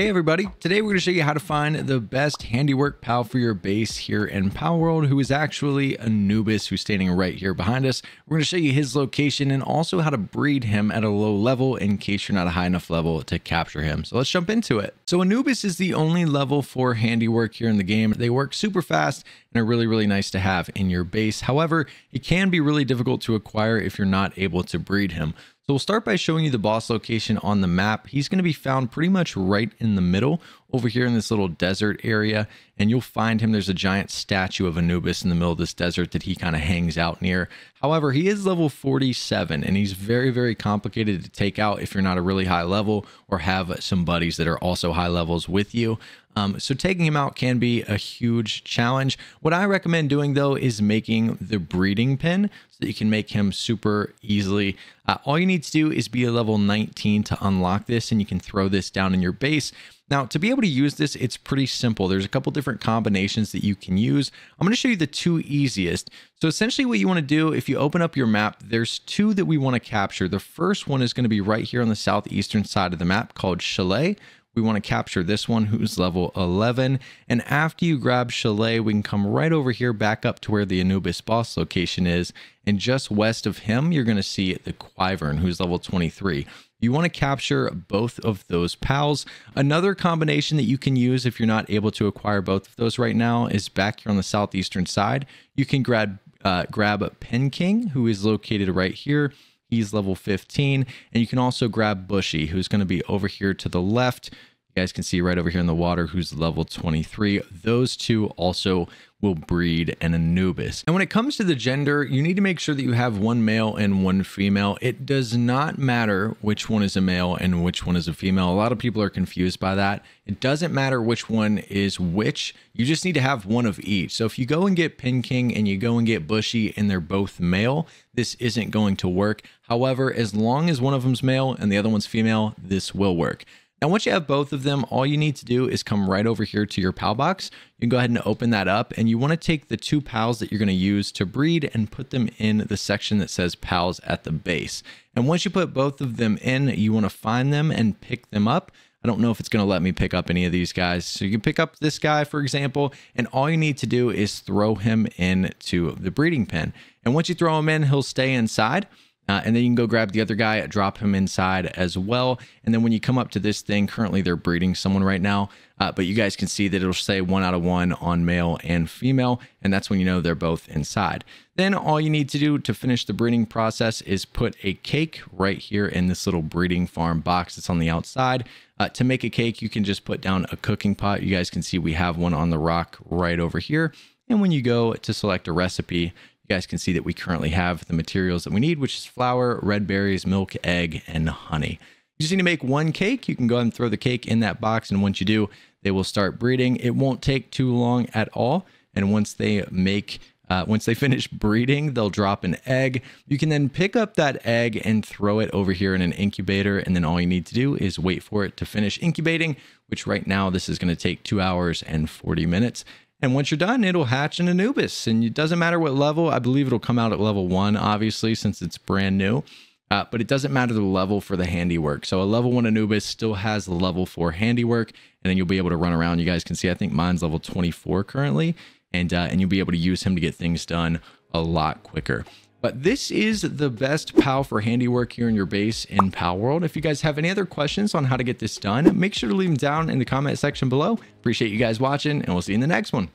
Hey everybody, today we're going to show you how to find the best handiwork pal for your base here in Palworld, who is actually Anubis, who's standing right here behind us. We're going to show you his location and also how to breed him at a low level in case you're not a high enough level to capture him. So let's jump into it. So Anubis is the only level 4 handiwork here in the game. They work super fast and are really, really nice to have in your base. However, it can be really difficult to acquire if you're not able to breed him. So we'll start by showing you the boss location on the map. He's going to be found pretty much right in the middle over here in this little desert area. And you'll find him, there's a giant statue of Anubis in the middle of this desert that he kind of hangs out near. However, he is level 47 and he's very, very complicated to take out if you're not a really high level or have some buddies that are also high levels with you. Um, so taking him out can be a huge challenge. What I recommend doing though is making the breeding pen that you can make him super easily. Uh, all you need to do is be a level 19 to unlock this and you can throw this down in your base. Now, to be able to use this, it's pretty simple. There's a couple different combinations that you can use. I'm going to show you the two easiest. So essentially what you want to do, if you open up your map, there's two that we want to capture. The first one is going to be right here on the southeastern side of the map called Chillet. We want to capture this one who's level 11. And after you grab Chillet, we can come right over here back up to where the Anubis boss location is. And just west of him, you're going to see the Quivern who's level 23. You want to capture both of those pals. Another combination that you can use if you're not able to acquire both of those right now is back here on the southeastern side. You can grab uh, grab Penking, who is located right here. He's level 15. And you can also grab Bushi, who's going to be over here to the left. You guys can see right over here in the water who's level 23. Those two also will breed an Anubis. And when it comes to the gender, you need to make sure that you have one male and one female. It does not matter which one is a male and which one is a female. A lot of people are confused by that. It doesn't matter which one is which. You just need to have one of each. So if you go and get Penking and you go and get Bushi and they're both male, this isn't going to work. However, as long as one of them's male and the other one's female, this will work. Now, once you have both of them, all you need to do is come right over here to your PAL box. You can go ahead and open that up and you want to take the two PALs that you're going to use to breed and put them in the section that says PALs at the base. And once you put both of them in, you want to find them and pick them up. I don't know if it's going to let me pick up any of these guys. So you can pick up this guy, for example, and all you need to do is throw him into the breeding pen. And once you throw him in, he'll stay inside. Uh, and then you can go grab the other guy, drop him inside as well. And then when you come up to this thing, currently they're breeding someone right now, uh, but you guys can see that it'll say one out of one on male and female, and that's when you know they're both inside. Then all you need to do to finish the breeding process is put a cake right here in this little breeding farm box that's on the outside. Uh, to make a cake, you can just put down a cooking pot. You guys can see we have one on the rock right over here. And when you go to select a recipe, guys can see that we currently have the materials that we need, which is flour, red berries, milk, egg, and honey. You just need to make one cake. You can go ahead and throw the cake in that box. And once you do, they will start breeding. It won't take too long at all. And once they make uh, once they finish breeding, they'll drop an egg. You can then pick up that egg and throw it over here in an incubator. And then all you need to do is wait for it to finish incubating, which right now this is going to take two hours and 40 minutes. And once you're done, it'll hatch an Anubis. And it doesn't matter what level. I believe it'll come out at level one, obviously, since it's brand new. Uh, but it doesn't matter the level for the handiwork. So a level one Anubis still has the level four handiwork, and then you'll be able to run around. You guys can see, I think mine's level 24 currently, and uh, and you'll be able to use him to get things done a lot quicker. But this is the best PAL for handiwork here in your base in Palworld. If you guys have any other questions on how to get this done, make sure to leave them down in the comment section below. Appreciate you guys watching, and we'll see you in the next one.